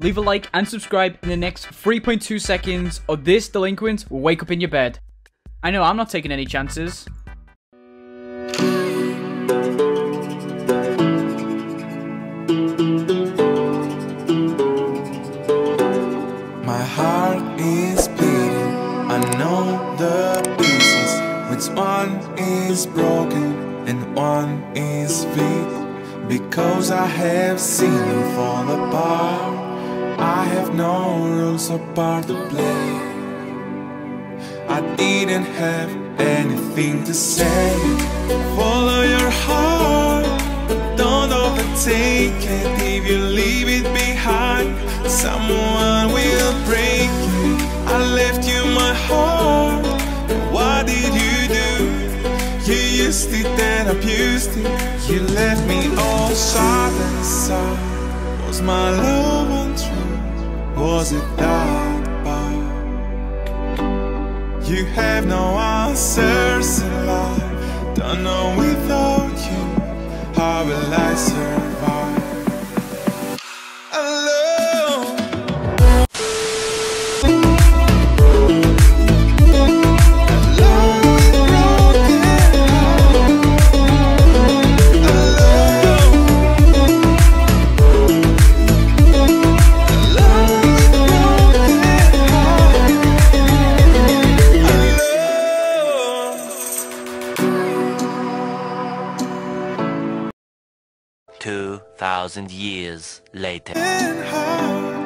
leave a like and subscribe in the next 3.2 seconds, or this delinquent will wake up in your bed. I know I'm not taking any chances. My heart is beating. I know the pieces. Which one is broken and one is weak? Because I have seen them fall apart. I have no rules or part to play. I didn't have anything to say. Follow your heart, don't overtake it. If you leave it behind, someone will break it. I left you my heart. What did you do? You used it and abused it. You left me all sharp and sour. Was my love? Was it that bad? You have no answers in life. Don't know 2,000 years later.